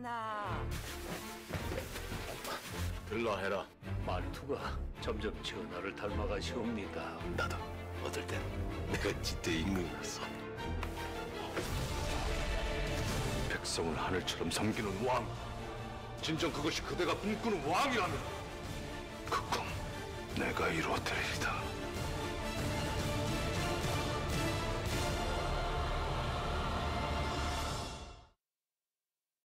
전하. 일라 해라. 말투가 점점 전하를 닮아가시옵니다. 나도 어떨 땐 내가 지대 임금이었어. 백성을 하늘처럼 섬기는 왕. 진정 그것이 그대가 꿈꾸는 왕이라면 그 꿈 내가 이루어드리리다.